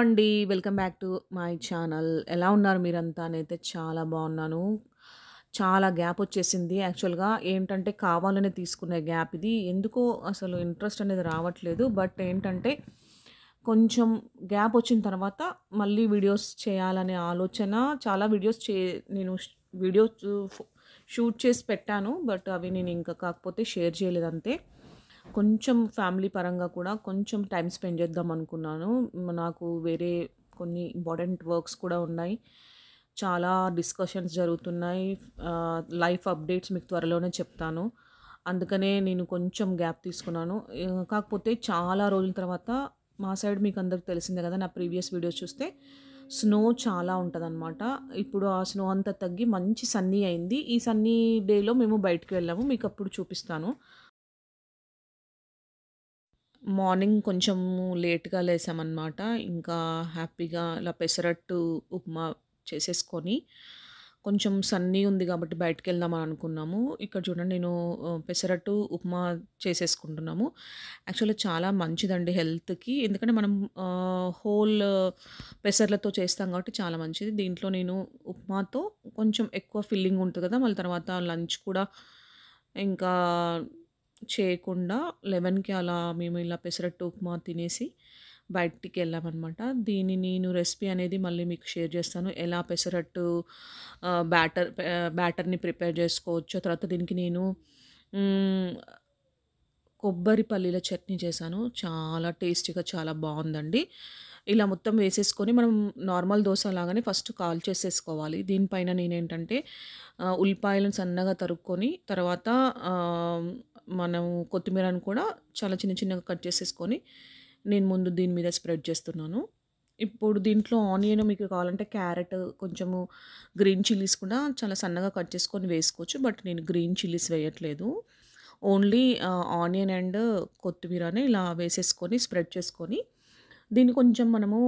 Hello అండి. Welcome back to my channel. ఎలా ఉన్నారు మీరంతా? నేనైతే చాలా బాగున్నాను. చాలా గ్యాప్ వచ్చేసింది. యాక్చువల్‌గా ఏంటంటే కావాలనే తీసుకునే గ్యాప్ ఇది. ఎందుకో అసలు ఇంట్రెస్ట్ అనేది రావట్లేదు. బట్ ఏంటంటే కొంచెం గ్యాప్ వచ్చిన తర్వాత మళ్ళీ వీడియోస్ చేయాలనే ఆలోచన చాలా వీడియోస్ చే నేను వీడియోస్ షూట్ చేసి పెట్టాను. బట్ అవి నేను ఇంకా కాకపోతే షేర్ చేయలేదు అంతే. కొంచెం ఫ్యామిలీ పరంగా కూడా కొంచెం టైం స్పెండ్ చేద్దాం అనుకున్నాను. నాకు వేరే కొన్ని ఇంపార్టెంట్ వర్క్స్ కూడా ఉన్నాయి. చాలా డిస్కషన్స్ జరుగుతున్నాయి. లైఫ్ అప్డేట్స్ మీకు త్వరలోనే చెప్తాను. అందుకనే నేను కొంచెం గ్యాప్ తీసుకున్నాను. కాకపోతే చాలా రోజుల తర్వాత మా సైడ్ మీకు అందరికి తెలిసిందే కదా! నా ప్రీవియస్ వీడియోస్ చూస్తే స్నో చాలా ఉంటుందన్నమాట ఇప్పుడు ఆ స్నో అంతా తగ్గి మంచి సన్నీ అయింది. ఈ సన్నీ డేలో మేము బయటికి వెళ్ళాము. మీకు అప్పుడు చూపిస్తాను. మార్నింగ్ కొంచెము లేట్‌గా లేసామన్నమాట ఇంకా హ్యాపీగా ఇలా పెసరట్టు ఉప్మా చేసేసుకొని కొంచెం సన్నీ ఉంది కాబట్టి బయటికెళ్దామని అనుకున్నాము. ఇక్కడ చూడండి నేను పెసరట్టు ఉప్మా చేసేసుకుంటున్నాము. యాక్చువల్‌గా చాలా మంచిదండి హెల్త్‌కి. ఎందుకంటే మనం హోల్ పెసర్లతో చేస్తాం కాబట్టి చాలా మంచిది. దీంట్లో నేను ఉప్మాతో కొంచెం ఎక్కువ ఫిల్లింగ్ ఉంటుంది కదా! మళ్ళీ తర్వాత లంచ్ కూడా ఇంకా చేయకుండా 11కి అలా మేము ఇలా పెసరట్టు ఉప్మా తినేసి బయటికి వెళ్ళామన్నమాట దీన్ని నేను రెసిపీ అనేది మళ్ళీ మీకు షేర్ చేస్తాను. ఎలా పెసరట్టు బ్యాటర్ బ్యాటర్‌ని ప్రిపేర్ చేసుకోవచ్చు తర్వాత దీనికి నేను కొబ్బరి పల్లీల చట్నీ చేశాను. చాలా టేస్టీగా చాలా బాగుందండి ఇలా మొత్తం వేసేసుకొని మనం నార్మల్ దోశ లాగానే ఫస్ట్ కాల్ చేసేసుకోవాలి దీనిపైన నేనేంటంటే ఉల్లిపాయలను సన్నగా తరుక్కొని తర్వాత మనం కొత్తిమీరను కూడా చాలా చిన్న చిన్నగా కట్ చేసేసుకొని నేను ముందు దీని మీద స్ప్రెడ్ చేస్తున్నాను. ఇప్పుడు దీంట్లో ఆనియన్ మీకు కావాలంటే క్యారెట్ కొంచెము గ్రీన్ చిల్లీస్ కూడా చాలా సన్నగా కట్ చేసుకొని వేసుకోవచ్చు. బట్ నేను గ్రీన్ చిల్లీస్ వేయట్లేదు. ఓన్లీ ఆనియన్ అండ్ కొత్తిమీరని ఇలా వేసేసుకొని స్ప్రెడ్ చేసుకొని దీన్ని కొంచెం మనము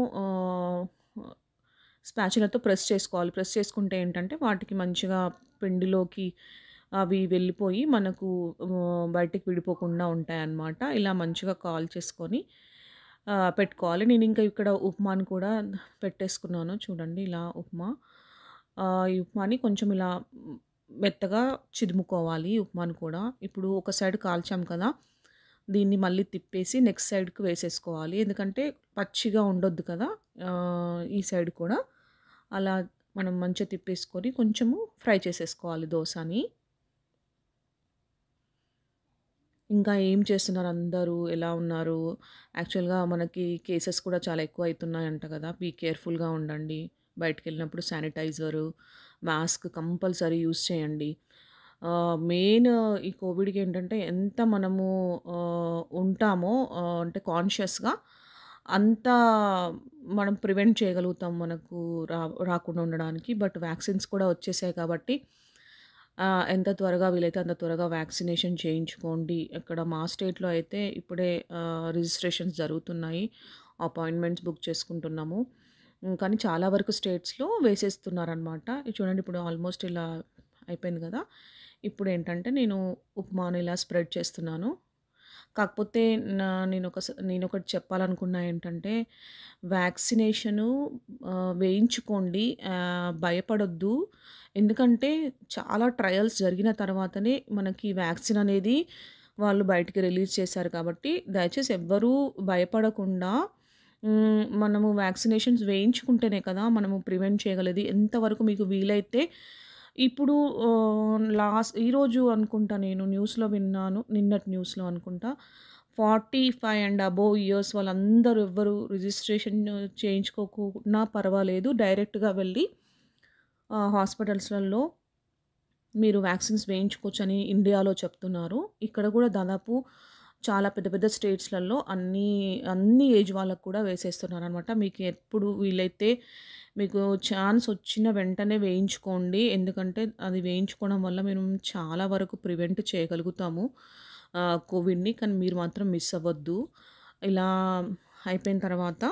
స్పాచులతో ప్రెస్ చేసుకోవాలి. ప్రెస్ చేసుకుంటే ఏంటంటే వాటికి మంచిగా పిండిలోకి అవి వెళ్ళిపోయి మనకు బయటికి విడిపోకుండా ఉంటాయన్నమాట. ఇలా మంచిగా కాల్ చేసుకొని పెట్టుకోవాలి. నేను ఇంకా ఇక్కడ ఉప్మాని కూడా పెట్టేసుకున్నాను. చూడండి ఇలా ఉప్మా. ఈ ఉప్మాని కొంచెం ఇలా మెత్తగా చిదుముకోవాలి ఉప్మాని కూడా. ఇప్పుడు ఒక సైడ్ కాల్చాం కదా! దీన్ని మళ్ళీ తిప్పేసి నెక్స్ట్ సైడ్‌కి వేసేసుకోవాలి. ఎందుకంటే పచ్చిగా ఉండొద్దు కదా! ఈ సైడ్ కూడా. అలా మనం మంచిగా తిప్పేసుకొని కొంచెము ఫ్రై చేసేసుకోవాలి దోశని ఇంకా ఏం చేస్తున్నారు అందరూ? ఎలా ఉన్నారు? యాక్చువల్‌గా మనకి కేసెస్ కూడా చాలా ఎక్కువ అవుతున్నాయంట కదా! బీ కేర్‌ఫుల్‌గా ఉండండి. బయటికెళ్ళినప్పుడు శానిటైజరు, మాస్క్ కంపల్సరీ యూజ్ చేయండి. మెయిన్ ఈ కోవిడ్‌కి ఏంటంటే ఎంత మనము ఉంటామో అంటే కాన్షియస్‌గా అంత మనం ప్రివెంట్ చేయగలుగుతాం మనకు రా రాకుండా ఉండడానికి. బట్ వ్యాక్సిన్స్ కూడా వచ్చేసాయి కాబట్టి ఎంత త్వరగా వీలైతే అంత త్వరగా వ్యాక్సినేషన్ చేయించుకోండి. ఇక్కడ మా స్టేట్‌లో అయితే ఇప్పుడే రిజిస్ట్రేషన్స్ జరుగుతున్నాయి. అపాయింట్మెంట్స్ బుక్ చేసుకుంటున్నాము. కానీ చాలా వరకు స్టేట్స్‌లో వేసేస్తున్నారనమాట. చూడండి ఇప్పుడు ఆల్మోస్ట్ ఇలా అయిపోయింది కదా! ఇప్పుడు ఏంటంటే నేను ఉప్మాను ఇలా స్ప్రెడ్ చేస్తున్నాను. కాకపోతే నా ఒక నేను ఒకటి చెప్పాలనుకున్నా ఏంటంటే వ్యాక్సినేషను వేయించుకోండి. భయపడొద్దు. ఎందుకంటే చాలా ట్రయల్స్ జరిగిన తర్వాతనే మనకి వ్యాక్సిన్ అనేది వాళ్ళు బయటికి రిలీజ్ చేశారు కాబట్టి దయచేసి ఎవ్వరూ భయపడకుండా మనము వ్యాక్సినేషన్స్ వేయించుకుంటేనే కదా! మనము ప్రివెంట్ చేయగలది ఎంతవరకు మీకు వీలైతే ఇప్పుడు లాస్ట్ ఈరోజు అనుకుంటా నేను న్యూస్‌లో విన్నాను. నిన్నటి న్యూస్‌లో అనుకుంటా. 45 అండ్ అబోవ్ ఇయర్స్ వాళ్ళందరూ ఎవ్వరు రిజిస్ట్రేషన్ చేయించుకోకున్నా పర్వాలేదు. డైరెక్ట్‌గా వెళ్ళి హాస్పిటల్స్‌లలో మీరు వ్యాక్సిన్స్ వేయించుకోవచ్చని ఇండియాలో చెప్తున్నారు. ఇక్కడ కూడా దాదాపు చాలా పెద్ద పెద్ద స్టేట్స్‌లలో అన్నీ అన్ని ఏజ్ వాళ్ళకు కూడా వేసేస్తున్నారనమాట. మీకు ఎప్పుడు వీలైతే మీకు ఛాన్స్ వచ్చిన వెంటనే వేయించుకోండి. ఎందుకంటే అది వేయించుకోవడం వల్ల మేము చాలా వరకు ప్రివెంట్ చేయగలుగుతాము కోవిడ్‌ని. కానీ మీరు మాత్రం మిస్ అవ్వద్దు. ఇలా అయిపోయిన తర్వాత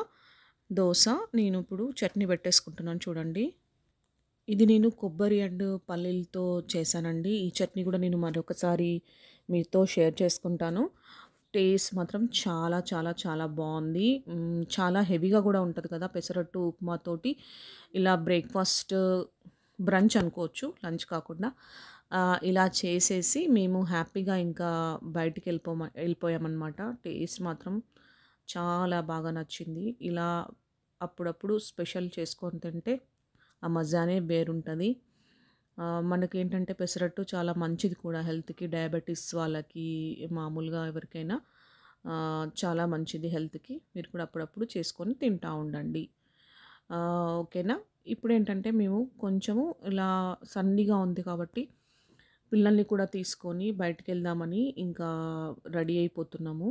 దోశ నేను ఇప్పుడు చట్నీ పెట్టేసుకుంటున్నాను చూడండి. ఇది నేను కొబ్బరి అండ్ పల్లీలతో చేశానండి. ఈ చట్నీ కూడా నేను మరొకసారి మీతో షేర్ చేసుకుంటాను. టేస్ట్ మాత్రం చాలా చాలా చాలా బాగుంది చాలా హెవీగా కూడా ఉంటుంది కదా! పెసరట్టు ఉప్మాతోటి ఇలా బ్రేక్‌ఫాస్ట్ బ్రంచ్ అనుకోవచ్చు. లంచ్ కాకుండా. ఇలా చేసేసి మేము హ్యాపీగా ఇంకా బయటికి బయటికెళ్ళిపోమ వెళ్ళిపోయామన్నమాట టేస్ట్ మాత్రం చాలా బాగా నచ్చింది. ఇలా అప్పుడప్పుడు స్పెషల్ చేసుకొని తింటే ఆ మజానే వేరుంటది. మనకి ఏంటంటే పెసరట్టు చాలా మంచిది కూడా హెల్త్‌కి, డయాబెటీస్ వాళ్ళకి, మామూలుగా ఎవరికైనా చాలా మంచిది హెల్త్‌కి. మీరు కూడా అప్పుడప్పుడు చేసుకొని తింటా ఉండండి. ఓకేనా ఇప్పుడు ఏంటంటే మేము కొంచెము ఇలా సన్నీగా ఉంది కాబట్టి పిల్లల్ని కూడా తీసుకొని బయటికెళ్దామని ఇంకా రెడీ అయిపోతున్నాము.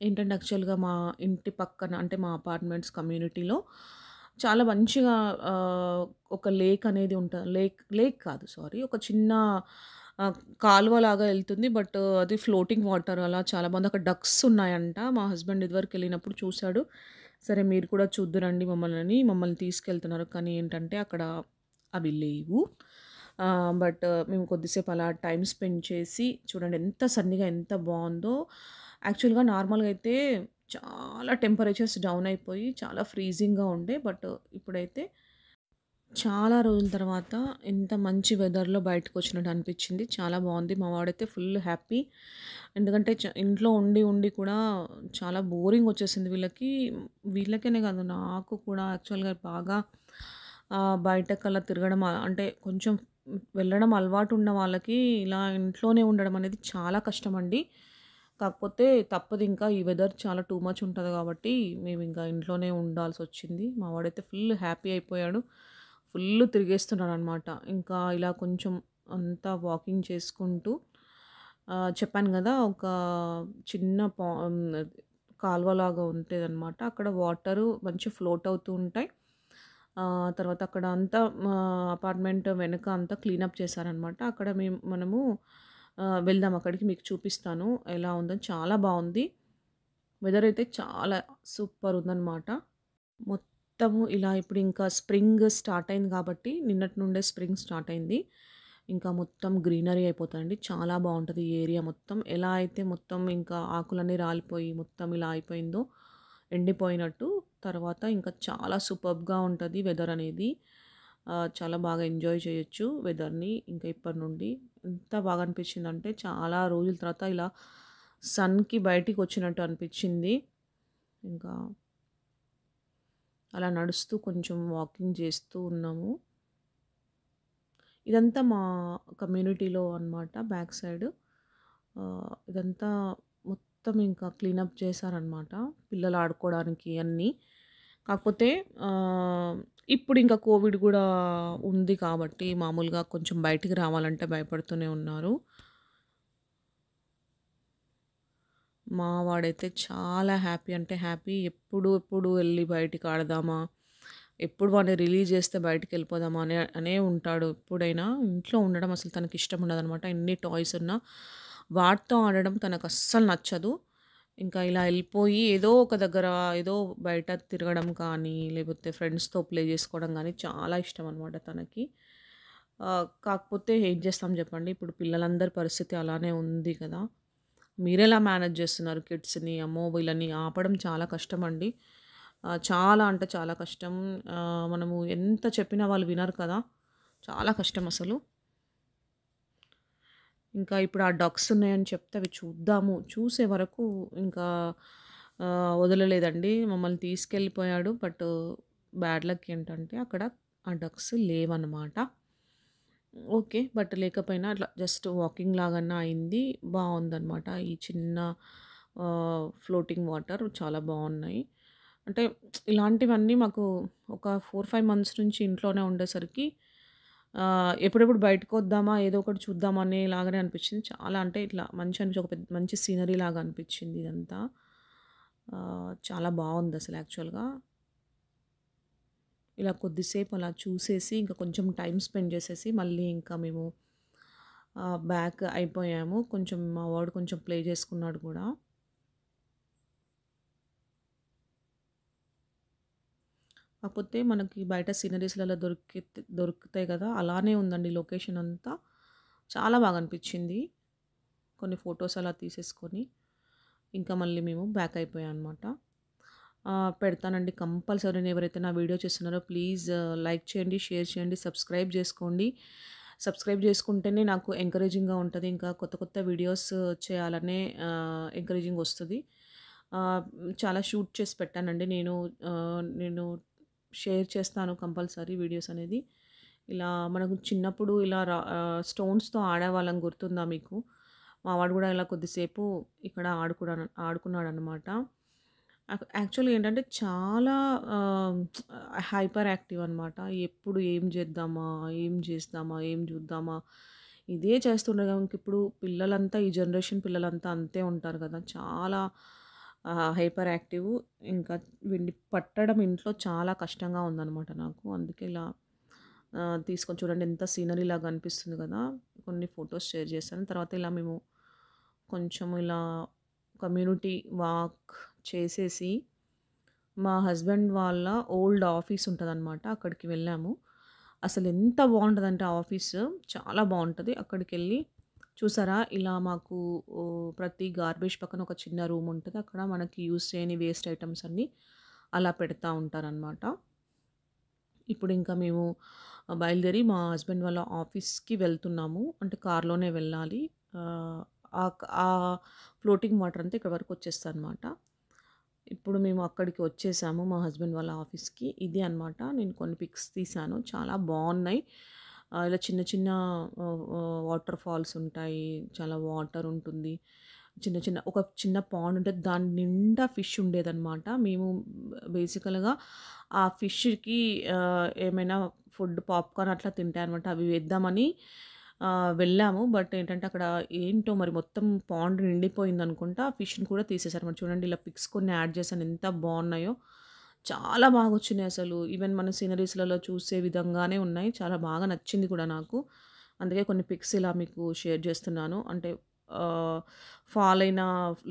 ఏంటంటే యాక్చువల్‌గా మా ఇంటి పక్కన అంటే మా అపార్ట్మెంట్స్ కమ్యూనిటీలో చాలా మంచిగా ఒక లేక్ అనేది ఉంటుంది లేక్ లేక్ కాదు సారీ. ఒక చిన్న కాలువ కాలువలాగా వెళ్తుంది బట్ అది ఫ్లోటింగ్ వాటర్ అలా చాలా బాగుంది అక్కడ డక్స్ ఉన్నాయంట. మా హస్బెండ్ ఇదివరకెళ్ళినప్పుడు చూశాడు సరే మీరు కూడా చూద్దురండి మమ్మల్ని మమ్మల్ని తీసుకెళ్తున్నారు. కానీ ఏంటంటే అక్కడ అవి లేవు. బట్ మేము కొద్దిసేపు అలా టైం స్పెండ్ చేసి చూడండి ఎంత సన్నిగా ఎంత బాగుందో యాక్చువల్‌గా నార్మల్‌గా అయితే చాలా టెంపరేచర్స్ డౌన్ అయిపోయి చాలా ఫ్రీజింగ్‌గా ఉండే. బట్ ఇప్పుడైతే చాలా రోజుల తర్వాత ఇంత మంచి వెదర్‌లో బయటకొచ్చినట్టు అనిపించింది చాలా బాగుంది మా వాడైతే ఫుల్ హ్యాపీ. ఎందుకంటే చ ఇంట్లో ఉండి ఉండి కూడా చాలా బోరింగ్ వచ్చేసింది వీళ్ళకి. వీళ్ళకనే కాదు నాకు కూడా యాక్చువల్‌గా బాగా బయటకల్లా తిరగడం అంటే కొంచెం వెళ్ళడం అలవాటు ఉన్న వాళ్ళకి ఇలా ఇంట్లోనే ఉండడం అనేది చాలా కష్టమండి. కాకపోతే తప్పదు ఇంకా ఈ వెదర్ చాలా టూ మచ్ ఉంటుంది కాబట్టి మేము ఇంకా ఇంట్లోనే ఉండాల్సి వచ్చింది మా వాడైతే ఫుల్ హ్యాపీ అయిపోయాడు. ఫుల్లు తిరిగేస్తున్నాడనమాట. ఇంకా ఇలా కొంచెం అంతా వాకింగ్ చేసుకుంటూ చెప్పాను కదా ఒక చిన్న పా హ్మ్. ఉంటుంది అనమాట అక్కడ వాటరు మంచిగా ఫ్లోట్ అవుతూ ఉంటాయి. తర్వాత అక్కడ అంతా మా అపార్ట్మెంట్ వెనక అంతా క్లీనప్ చేశారనమాట. అక్కడ మేము మనము వెళ్దాం అక్కడికి మీకు చూపిస్తాను. ఎలా ఉందో చాలా బాగుంది వెదర్ అయితే చాలా సూపర్ ఉందన్నమాట మొత్తము ఇలా ఇప్పుడు ఇంకా స్ప్రింగ్ స్టార్ట్ అయింది కాబట్టి నిన్నటి నుండే స్ప్రింగ్ స్టార్ట్ అయింది. ఇంకా మొత్తం గ్రీనరీ అయిపోతుందండి చాలా బాగుంటుంది ఈ ఏరియా మొత్తం. ఎలా అయితే మొత్తం ఇంకా ఆకులన్నీ రాలిపోయి మొత్తం ఇలా అయిపోయిందో ఎండిపోయినట్టు తర్వాత ఇంకా చాలా సూపర్బ్‌గా ఉంటుంది వెదర్ అనేది. చాలా బాగా ఎంజాయ్ చేయొచ్చు వెదర్‌ని ఇంకా ఇప్పటి నుండి. ఎంత బాగా అనిపించిందంటే చాలా రోజుల తర్వాత ఇలా సన్‌కి బయటికి వచ్చినట్టు అనిపించింది ఇంకా అలా నడుస్తూ కొంచెం వాకింగ్ చేస్తూ ఉన్నాము. ఇదంతా మా కమ్యూనిటీలో అనమాట బ్యాక్ సైడ్. ఇదంతా మొత్తం ఇంకా క్లీనప్ చేశారనమాట. పిల్లలు ఆడుకోవడానికి అన్నీ. కాకపోతే ఇప్పుడు ఇంకా కోవిడ్ కూడా ఉంది కాబట్టి మామూలుగా కొంచెం బయటికి రావాలంటే భయపడుతూనే ఉన్నారు. మా వాడైతే చాలా హ్యాపీ అంటే హ్యాపీ. ఎప్పుడు ఎప్పుడు వెళ్ళి బయటికి ఆడదామా? ఎప్పుడు వాడిని రిలీజ్ చేస్తే బయటికి వెళ్ళిపోదామా అనే అనే ఉంటాడు ఎప్పుడైనా. ఇంట్లో ఉండడం అసలు తనకి ఇష్టం ఉండదనమాట. ఎన్ని టాయ్స్ ఉన్నా వాటితో ఆడడం తనకు అస్సలు నచ్చదు. ఇంకా ఇలా వెళ్ళిపోయి ఏదో ఒక దగ్గర ఏదో బయట తిరగడం కానీ, లేకపోతే ఫ్రెండ్స్‌తో ప్లే చేసుకోవడం కానీ చాలా ఇష్టం అనమాట తనకి. కాకపోతే ఏం చేస్తాం చెప్పండి. ఇప్పుడు పిల్లలందరి పరిస్థితి అలానే ఉంది కదా! మీరెలా మేనేజ్ చేస్తున్నారు కిడ్స్‌ని? అమ్మో! వీళ్ళని ఆపడం చాలా కష్టం అండి చాలా అంటే చాలా కష్టం. మనము ఎంత చెప్పినా వాళ్ళు వినరు కదా! చాలా కష్టం అసలు. ఇంకా ఇప్పుడు ఆ డక్స్ ఉన్నాయని చెప్తే అవి చూద్దాము. చూసే వరకు ఇంకా వదలలేదండి. మమ్మల్ని తీసుకెళ్ళిపోయాడు. బట్ బ్యాడ్ లక్ ఏంటంటే అక్కడ ఆ డక్స్ లేవన్నమాట ఓకే. బట్ లేకపోయినా అట్లా జస్ట్ వాకింగ్ లాగన్నా అయింది. బాగుందన్నమాట ఈ చిన్న ఫ్లోటింగ్ వాటర్ చాలా బాగున్నాయి అంటే ఇలాంటివన్నీ మాకు ఒక 4, 5 మంత్స్ నుంచి ఇంట్లోనే ఉండేసరికి ఎప్పుడెప్పుడు బయటకు బయటకొద్దామా, ఏదో ఒకటి చూద్దాం అనేలాగానే అనిపించింది. చాలా అంటే ఇట్లా మంచి అనిపించి ఒక పెద్ద మంచి సీనరీ లాగా అనిపించింది ఇదంతా. చాలా బాగుంది అసలు యాక్చువల్‌గా. ఇలా కొద్దిసేపు అలా చూసేసి ఇంకా కొంచెం టైం స్పెండ్ చేసేసి మళ్ళీ ఇంకా మేము బ్యాక్ అయిపోయాము. కొంచెం మా వాడు కొంచెం ప్లే చేసుకున్నాడు కూడా. కాకపోతే మనకి బయట సీనరీస్‌లలో దొరికిత్ దొరుకుతాయి కదా! అలానే ఉందండి లొకేషన్ అంతా. చాలా బాగా అనిపించింది. కొన్ని ఫొటోస్ అలా తీసేసుకొని. ఇంకా మళ్ళీ మేము బ్యాక్ అయిపోయాం అనమాట పెడతానండి కంపల్సరీ ఎవరైతే నా వీడియో చేస్తున్నారో ప్లీజ్ లైక్ చేయండి, షేర్ చేయండి, సబ్స్క్రైబ్ చేసుకోండి సబ్స్క్రైబ్ చేసుకుంటేనే నాకు ఎంకరేజింగ్‌గా ఉంటుంది ఇంకా కొత్త కొత్త వీడియోస్ చేయాలనే ఎంకరేజింగ్ వస్తుంది చాలా షూట్ చేసి పెట్టానండి. నేను నేను షేర్ చేస్తాను కంపల్సరీ వీడియోస్ అనేది. ఇలా మనకు చిన్నప్పుడు ఇలా రా స్టోన్స్‌తో ఆడేవాళ్ళం గుర్తుందా మీకు? మా వాడు కూడా ఇలా కొద్దిసేపు ఇక్కడ ఆడుకుడా ఆడుకున్నాడు అనమాట యాక్చువల్‌గా ఏంటంటే చాలా హైపర్ యాక్టివ్ అనమాట. ఎప్పుడు ఏం చేద్దామా? ఏం చేస్తామా? ఏం చూద్దామా? ఇదే చేస్తుండగా ఇంకిప్పుడు పిల్లలంతా ఈ జనరేషన్ పిల్లలంతా అంతే ఉంటారు కదా! చాలా హైపర్ యాక్టివ్. ఇంకా వీడిని పట్టడం ఇంట్లో చాలా కష్టంగా ఉందనమాట నాకు. అందుకే ఇలా తీసుకొని చూడండి ఎంత సీనరీలాగా అనిపిస్తుంది కదా! కొన్ని ఫొటోస్ షేర్ చేశాను. తర్వాత ఇలా మేము కొంచెం ఇలా కమ్యూనిటీ వాక్ చేసేసి మా హస్బెండ్ వాళ్ళ ఓల్డ్ ఆఫీస్ ఉంటుందన్నమాట అక్కడికి వెళ్ళాము. అసలు ఎంత బాగుంటుందంటే ఆ చాలా చాలా అక్కడికి అక్కడికెళ్ళి చూసారా ఇలా మాకు ప్రతి గార్బేజ్ పక్కన ఒక చిన్న రూమ్ ఉంటుంది అక్కడ మనకి యూజ్ చేయని వేస్ట్ ఐటమ్స్ అన్నీ అలా పెడతా ఉంటారనమాట. ఇప్పుడు ఇంకా మేము బయలుదేరి మా హస్బెండ్ వాళ్ళ ఆఫీస్‌కి వెళ్తున్నాము. అంటే కార్‌లోనే వెళ్ళాలి. ఆ ఆ ఫ్లోటింగ్ వాటర్ అంతా ఇక్కడ వరకు వచ్చేస్తదనమాట. ఇప్పుడు మేము అక్కడికి వచ్చేసాము మా హస్బెండ్ వాళ్ళ ఆఫీస్‌కి. ఇది అనమాట. నేను కొన్ని పిక్స్ తీశాను. చాలా బాగున్నాయి ఇలా చిన్న చిన్న వాటర్ ఫాల్స్ ఉంటాయి. చాలా వాటర్ ఉంటుంది. చిన్న చిన్న ఒక చిన్న పాండ్ ఉంటుంది దాని నిండా ఫిష్ ఉండేదనమాట. మేము బేసికల్‌గా ఆ ఫిష్‌కి ఏమైనా ఫుడ్ పాప్‌కార్న్ అట్లా తింటాయనమాట. అవి వేద్దామని వెళ్ళాము. బట్ ఏంటంటే అక్కడ ఏంటో మరి మొత్తం పాండ్ నిండిపోయింది అనుకుంటా ఫిష్‌ని కూడా తీసేసారన్నమాట. చూడండి ఇలా పిక్స్ కొన్ని యాడ్ చేశాను. ఎంత బాగున్నాయో చాలా బాగా వచ్చినాయి అసలు. ఈవెన్ మన సీనరీస్‌లలో చూసే విధంగానే ఉన్నాయి. చాలా బాగా నచ్చింది కూడా నాకు. అందుకే కొన్ని పిక్స్ ఇలా మీకు షేర్ చేస్తున్నాను. అంటే ఫాల్ అయిన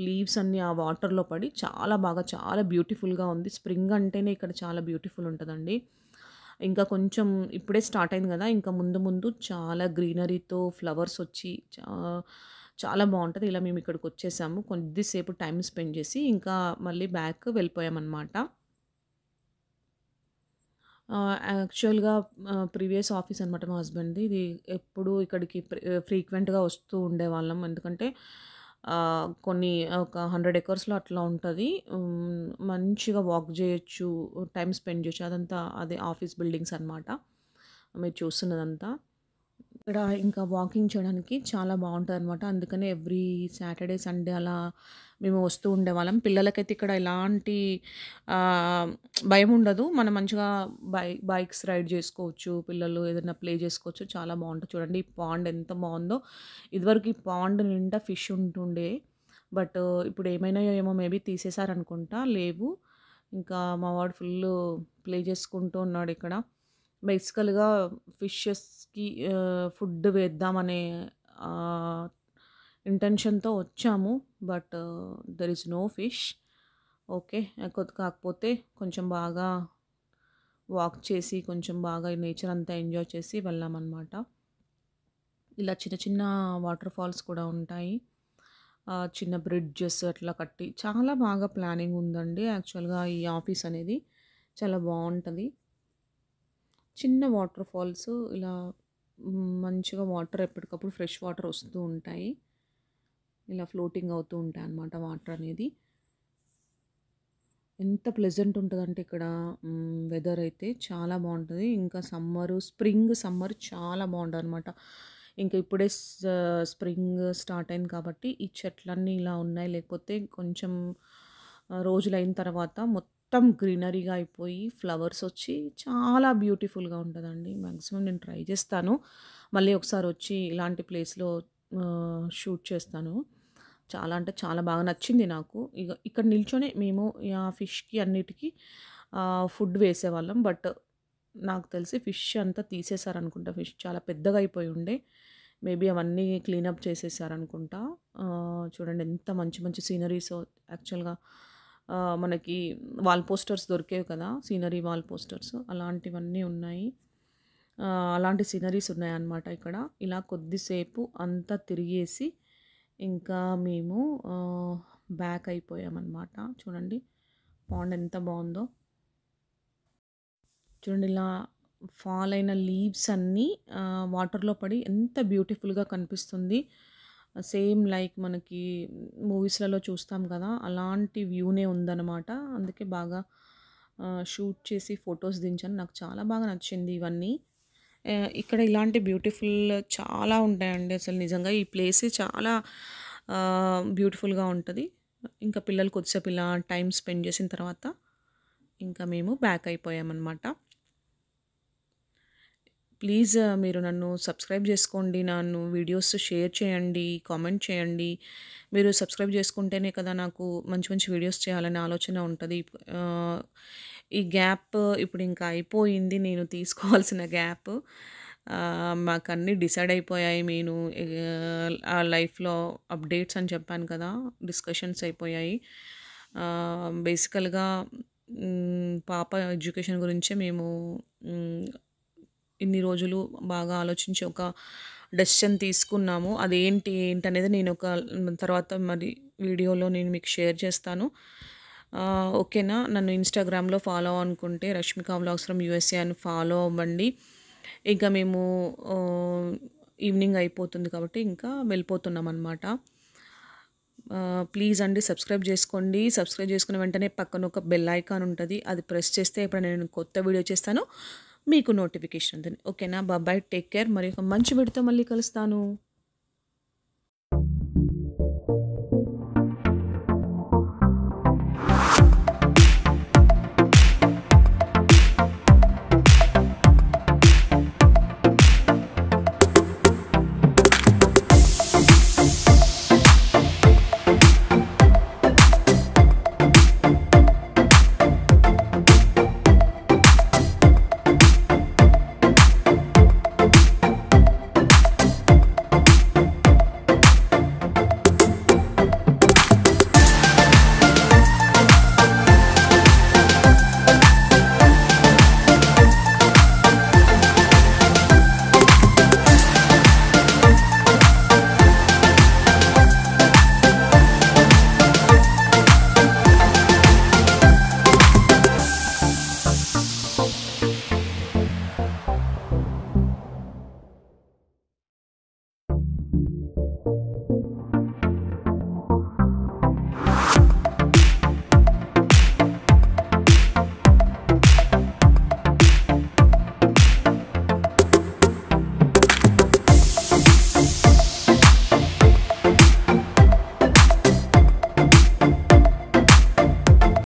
లీవ్స్ అన్నీ ఆ వాటర్‌లో పడి చాలా బాగా చాలా బ్యూటిఫుల్‌గా ఉంది. స్ప్రింగ్ అంటేనే ఇక్కడ చాలా బ్యూటిఫుల్ ఉంటుందండి ఇంకా కొంచెం ఇప్పుడే స్టార్ట్ అయింది కదా! ఇంకా ముందు ముందు చాలా గ్రీనరీతో ఫ్లవర్స్ వచ్చి చా చాలా బాగుంటుంది ఇలా మేము ఇక్కడికి వచ్చేసాము కొద్దిసేపు టైం స్పెండ్ చేసి ఇంకా మళ్ళీ బ్యాక్ వెళ్ళిపోయామనమాట. యాక్చువల్‌గా ప్రీవియస్ ఆఫీస్ అనమాట మా హస్బెండ్‌ది. ఇది ఎప్పుడు ఇక్కడికి ఫ్రీక్వెంట్‌గా వస్తూ ఉండేవాళ్ళం. ఎందుకంటే కొన్ని ఒక 100 ఎకర్స్‌లో అట్లా ఉంటుంది మంచిగా వాక్ చేయొచ్చు. టైం స్పెండ్ చేయొచ్చు. అదంతా అదే ఆఫీస్ బిల్డింగ్స్ అనమాట. మీరు చూస్తున్నదంతా. ఇక్కడ ఇంకా వాకింగ్ చేయడానికి చాలా బాగుంటుంది అనమాట అందుకనే ఎవ్రీ సాటర్‌డే, సండే అలా మేము వస్తూ ఉండేవాళ్ళం. పిల్లలకైతే ఇక్కడ ఎలాంటి భయం ఉండదు మనం మంచిగా బై బైక్స్ రైడ్ చేసుకోవచ్చు. పిల్లలు ఏదైనా ప్లే చేసుకోవచ్చు. చాలా బాగుంటుంది చూడండి ఈ పాండ్ ఎంత బాగుందో ఇదివరకు ఈ పాండ్ నిండా ఫిష్ ఉంటుండే. బట్ ఇప్పుడు ఏమైనా ఏమో మేబీ తీసేసారనుకుంటా. లేవు. ఇంకా మా వాడు ప్లే చేసుకుంటూ ఉన్నాడు ఇక్కడ. బేసికల్‌గా ఫిషెస్‌కి ఫుడ్ వేద్దామనే ఇంటెన్షన్‌తో వచ్చాము. But there is no fish. Okay. కాకపోతే కొంచెం బాగా వాక్ చేసి కొంచెం బాగా నేచర్ అంతా ఎంజాయ్ చేసి వెళ్ళామన్నమాట ఇలా చిన్న చిన్న వాటర్ ఫాల్స్ కూడా ఉంటాయి. చిన్న బ్రిడ్జెస్ అట్లా కట్టి చాలా బాగా ప్లానింగ్ ఉందండి. యాక్చువల్‌గా ఈ ఆఫీస్ అనేది చాలా బాగుంటుంది చిన్న వాటర్ ఫాల్స్ ఇలా మంచిగా వాటర్ ఎప్పటికప్పుడు ఫ్రెష్ వాటర్ వస్తూ ఉంటాయి. ఇలా ఫ్లోటింగ్ అవుతూ ఉంటాయి అన్నమాట వాటర్ అనేది. ఎంత ప్లెజెంట్ ఉంటుందంటే ఇక్కడ వెదర్ అయితే చాలా బాగుంటుంది ఇంకా సమ్మరు, స్ప్రింగ్, సమ్మర్ చాలా బాగుంటుంది అనమాట ఇంకా ఇప్పుడే స్ స్ప్రింగ్ స్టార్ట్ అయింది కాబట్టి ఈ చెట్లన్నీ ఇలా ఉన్నాయి. లేకపోతే కొంచెం రోజులు రోజులైన తర్వాత మొత్తం గ్రీనరీగా అయిపోయి ఫ్లవర్స్ వచ్చి చాలా బ్యూటిఫుల్‌గా ఉంటుందండి మ్యాక్సిమం నేను ట్రై చేస్తాను. మళ్ళీ ఒకసారి వచ్చి ఇలాంటి ప్లేస్‌లో షూట్ చేస్తాను. చాలా అంటే చాలా బాగా నచ్చింది నాకు. ఇక ఇక్కడ నిల్చొని మేము ఆ ఫిష్‌కి అన్నిటికి ఫుడ్ వేసేవాళ్ళం. బట్ నాకు తెలిసి ఫిష్ అంతా తీసేసారనుకుంటా. ఫిష్ చాలా పెద్దగా అయిపోయి ఉండే. మేబీ అవన్నీ క్లీనప్ చేసేసారనుకుంటా. చూడండి ఎంత మంచి మంచి సీనరీస్ యాక్చువల్‌గా మనకి వాల్ పోస్టర్స్ దొరికేవి కదా! సీనరీ వాల్ పోస్టర్స్ అలాంటివన్నీ ఉన్నాయి. అలాంటి సీనరీస్ ఉన్నాయన్నమాట ఇక్కడ. ఇలా కొద్దిసేపు అంతా తిరిగేసి ఇంకా మేము బ్యాక్ అయిపోయామనమాట. చూడండి పాండ్ ఎంత బాగుందో చూడండి ఇలా ఫాల్ అయిన లీవ్స్ అన్నీ వాటర్‌లో పడి ఎంత బ్యూటిఫుల్‌గా కనిపిస్తుంది. సేమ్ లైక్ మనకి మూవీస్‌లలో చూస్తాం కదా! అలాంటి వ్యూనే ఉందనమాట. అందుకే బాగా షూట్ చేసి ఫొటోస్ దించాను. నాకు చాలా బాగా నచ్చింది ఇవన్నీ. ఇక్కడ ఇలాంటి బ్యూటిఫుల్ చాలా ఉంటాయండి. అసలు నిజంగా ఈ ప్లేసే చాలా బ్యూటిఫుల్‌గా ఉంటుంది ఇంకా పిల్లలు కొద్దిసేపు ఇలా టైం స్పెండ్ చేసిన తర్వాత ఇంకా మేము బ్యాక్ అయిపోయామనమాట. ప్లీజ్ మీరు నన్ను సబ్స్క్రైబ్ చేసుకోండి నన్ను వీడియోస్ షేర్ చేయండి, కామెంట్ చేయండి. మీరు సబ్స్క్రైబ్ చేసుకుంటేనే కదా నాకు మంచి మంచి వీడియోస్ చేయాలనే ఆలోచన ఉంటుంది ఈ గ్యాప్ ఇప్పుడు ఇంకా అయిపోయింది. నేను తీసుకోవాల్సిన గ్యాప్. మాకన్నీ డిసైడ్ అయిపోయాయి. నేను ఆ లైఫ్‌లో అప్డేట్స్ అని చెప్పాను కదా! డిస్కషన్స్ అయిపోయాయి. బేసికల్‌గా పాప ఎడ్యుకేషన్ గురించే మేము ఇన్ని రోజులు బాగా ఆలోచించి ఒక డెసిషన్ తీసుకున్నాము. అదేంటి, ఏంటనేది నేను ఒక తర్వాత మరి వీడియోలో నేను మీకు షేర్ చేస్తాను. ఓకేనా? నన్ను ఇన్‌స్టాగ్రామ్‌లో ఫాలో అనుకుంటే 'రష్మిక వ్లాగ్స్ ఫ్రమ్ యూఎస్ఏ' అని ఫాలో అవ్వండి. ఇంకా మేము ఈవినింగ్ అయిపోతుంది కాబట్టి ఇంకా వెళ్ళిపోతున్నాం అనమాట ప్లీజ్ అండి సబ్స్క్రైబ్ చేసుకోండి సబ్స్క్రైబ్ చేసుకున్న వెంటనే పక్కన ఒక బెల్ ఐకాన్ ఉంటుంది అది ప్రెస్ చేస్తే ఎప్పుడైనా నేను కొత్త వీడియో చేస్తాను మీకు నోటిఫికేషన్ ఉంటుంది. ఓకేనా? బాయ్. Take care. మరి ఒక మంచి వీడితో మళ్ళీ కలుస్తాను.